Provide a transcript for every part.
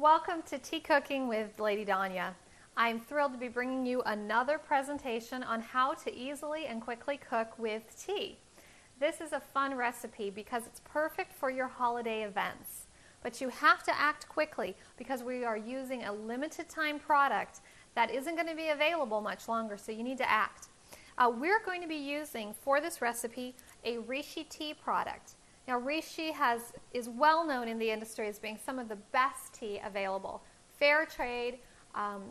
Welcome to Tea Cooking with Lady Dawnya. I'm thrilled to be bringing you another presentation on how to easily and quickly cook with tea. This is a fun recipe because it's perfect for your holiday events. But you have to act quickly because we are using a limited time product that isn't going to be available much longer, so you need to act. Uh, we're going to be using for this recipe a Rishi tea product. Now, Rishi has, is well known in the industry as being some of the best tea available. Fair trade, um,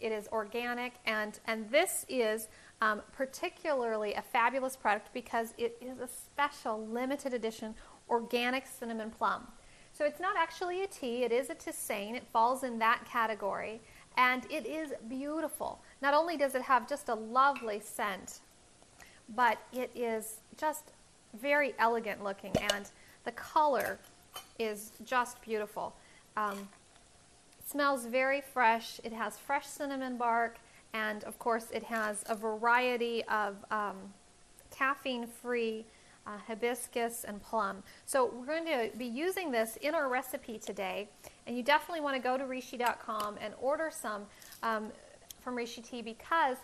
it is organic, and, and this is um, particularly a fabulous product because it is a special limited edition organic cinnamon plum. So it's not actually a tea, it is a tisane, it falls in that category, and it is beautiful. Not only does it have just a lovely scent, but it is just very elegant looking, and the color is just beautiful. Um, smells very fresh. It has fresh cinnamon bark, and of course, it has a variety of um, caffeine free uh, hibiscus and plum. So, we're going to be using this in our recipe today, and you definitely want to go to Rishi.com and order some um, from Rishi Tea because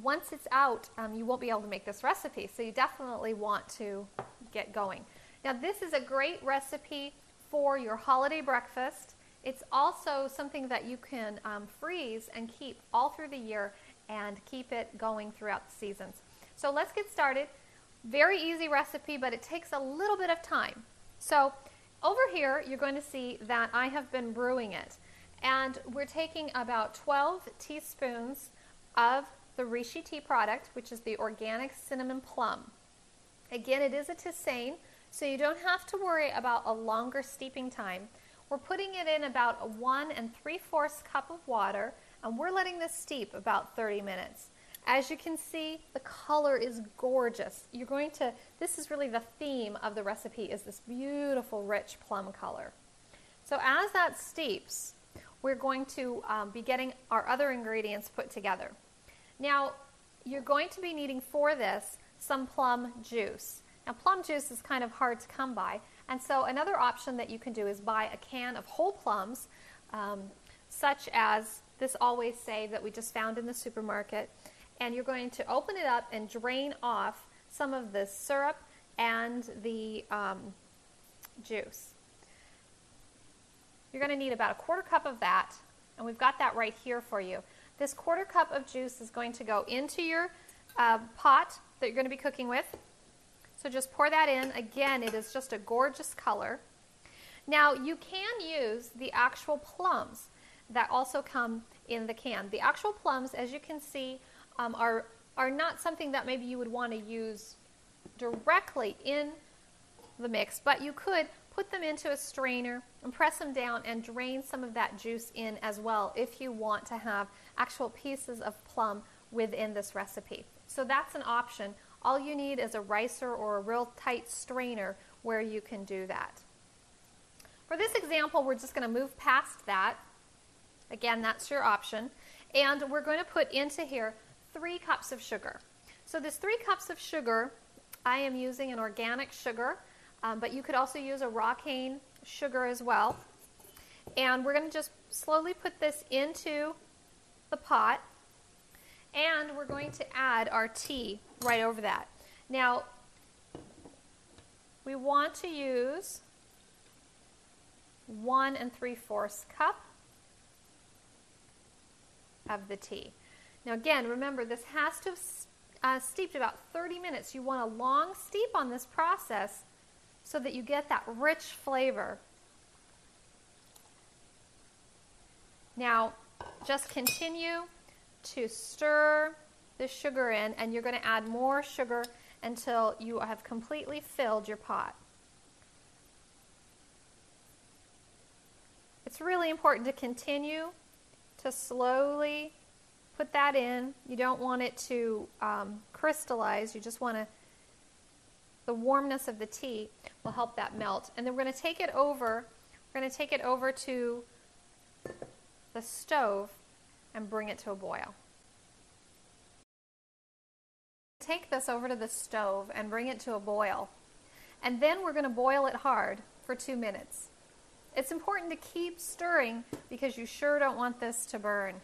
once it's out, um, you won't be able to make this recipe. So you definitely want to get going. Now, this is a great recipe for your holiday breakfast. It's also something that you can um, freeze and keep all through the year and keep it going throughout the seasons. So let's get started. Very easy recipe, but it takes a little bit of time. So over here, you're going to see that I have been brewing it. And we're taking about 12 teaspoons of the Rishi tea product, which is the organic cinnamon plum. Again, it is a tisane, so you don't have to worry about a longer steeping time. We're putting it in about a one and three fourths cup of water, and we're letting this steep about 30 minutes. As you can see, the color is gorgeous. You're going to, this is really the theme of the recipe, is this beautiful rich plum color. So as that steeps, we're going to um, be getting our other ingredients put together. Now, you're going to be needing for this some plum juice. Now, plum juice is kind of hard to come by, and so another option that you can do is buy a can of whole plums, um, such as this always say that we just found in the supermarket, and you're going to open it up and drain off some of the syrup and the um, juice. You're going to need about a quarter cup of that, and we've got that right here for you. This quarter cup of juice is going to go into your uh, pot that you're going to be cooking with. So just pour that in. Again, it is just a gorgeous color. Now, you can use the actual plums that also come in the can. The actual plums, as you can see, um, are, are not something that maybe you would want to use directly in the mix, but you could put them into a strainer and press them down and drain some of that juice in as well if you want to have actual pieces of plum within this recipe. So that's an option. All you need is a ricer or a real tight strainer where you can do that. For this example, we're just going to move past that. Again, that's your option. And we're going to put into here three cups of sugar. So this three cups of sugar, I am using an organic sugar. Um, but you could also use a raw cane sugar as well. And we're going to just slowly put this into the pot. And we're going to add our tea right over that. Now, we want to use one and three fourths cup of the tea. Now, again, remember this has to have uh, steeped about 30 minutes. You want a long steep on this process so that you get that rich flavor. Now, just continue to stir the sugar in, and you're going to add more sugar until you have completely filled your pot. It's really important to continue to slowly put that in. You don't want it to um, crystallize, you just want to the warmness of the tea will help that melt. And then we're going to take it over, we're going to take it over to the stove and bring it to a boil. Take this over to the stove and bring it to a boil. And then we're going to boil it hard for two minutes. It's important to keep stirring because you sure don't want this to burn.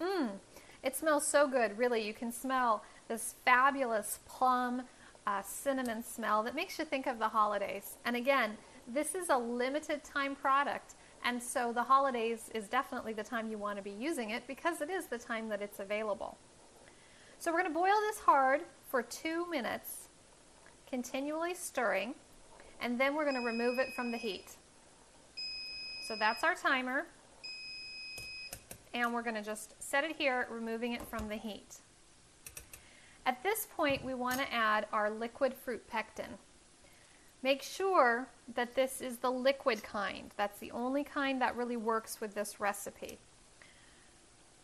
Mmm, it smells so good, really. You can smell this fabulous plum cinnamon smell that makes you think of the holidays. And again, this is a limited time product. And so the holidays is definitely the time you want to be using it because it is the time that it's available. So we're going to boil this hard for two minutes, continually stirring, and then we're going to remove it from the heat. So that's our timer. And we're going to just set it here, removing it from the heat. At this point, we want to add our liquid fruit pectin. Make sure that this is the liquid kind. That's the only kind that really works with this recipe.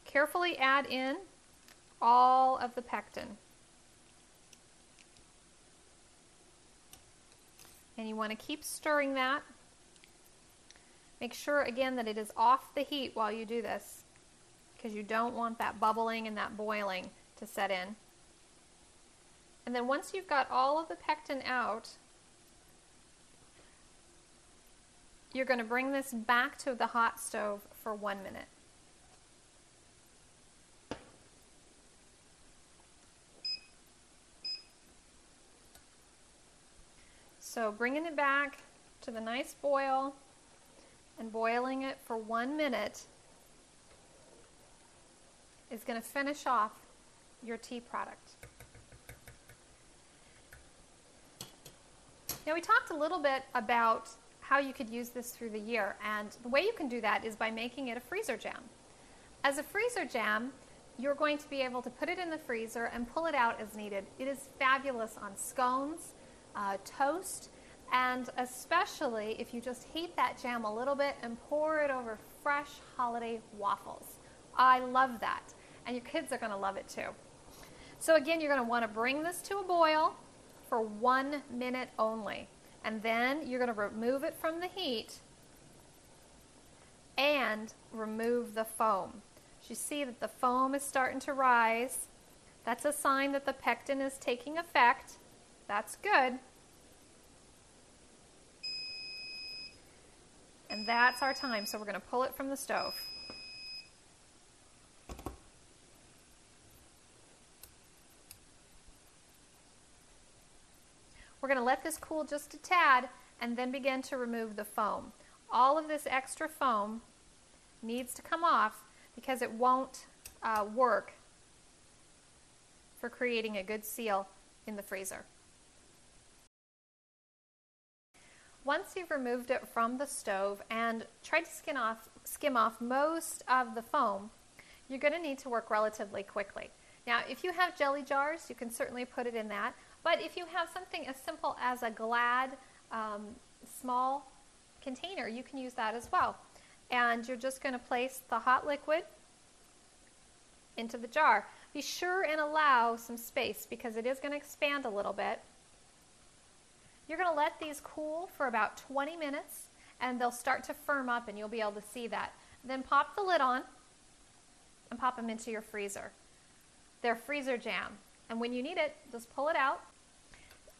Carefully add in all of the pectin. And you want to keep stirring that. Make sure again that it is off the heat while you do this because you don't want that bubbling and that boiling to set in. And then once you've got all of the pectin out, you're going to bring this back to the hot stove for one minute. So bringing it back to the nice boil and boiling it for one minute is going to finish off your tea product. Now we talked a little bit about how you could use this through the year and the way you can do that is by making it a freezer jam. As a freezer jam, you're going to be able to put it in the freezer and pull it out as needed. It is fabulous on scones, uh, toast, and especially if you just heat that jam a little bit and pour it over fresh holiday waffles. I love that, and your kids are going to love it too. So again, you're going to want to bring this to a boil for one minute only. And then you're going to remove it from the heat and remove the foam. You see that the foam is starting to rise. That's a sign that the pectin is taking effect. That's good. And that's our time, so we're going to pull it from the stove. We're going to let this cool just a tad and then begin to remove the foam. All of this extra foam needs to come off because it won't uh, work for creating a good seal in the freezer. Once you've removed it from the stove and tried to skim off, skim off most of the foam, you're going to need to work relatively quickly. Now, if you have jelly jars, you can certainly put it in that. But if you have something as simple as a Glad um, small container, you can use that as well. And you're just going to place the hot liquid into the jar. Be sure and allow some space because it is going to expand a little bit. You're going to let these cool for about 20 minutes and they'll start to firm up and you'll be able to see that. Then pop the lid on and pop them into your freezer. They're freezer jam. And when you need it, just pull it out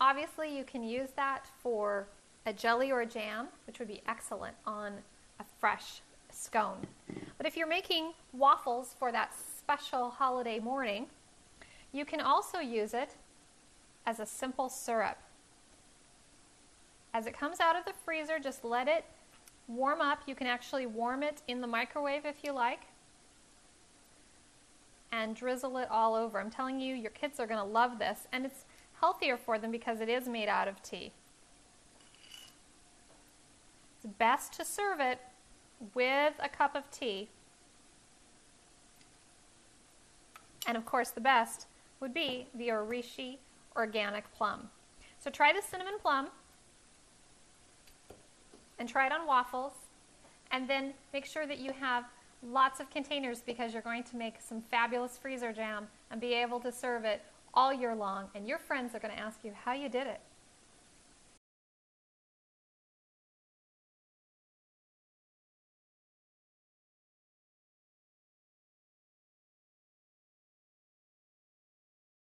Obviously, you can use that for a jelly or a jam, which would be excellent on a fresh scone. But if you're making waffles for that special holiday morning, you can also use it as a simple syrup. As it comes out of the freezer, just let it warm up. You can actually warm it in the microwave if you like and drizzle it all over. I'm telling you, your kids are going to love this. And it's healthier for them because it is made out of tea. It's best to serve it with a cup of tea. And of course, the best would be the Orishi Organic Plum. So try the cinnamon plum and try it on waffles. And then make sure that you have lots of containers because you're going to make some fabulous freezer jam and be able to serve it all year long, and your friends are going to ask you how you did it.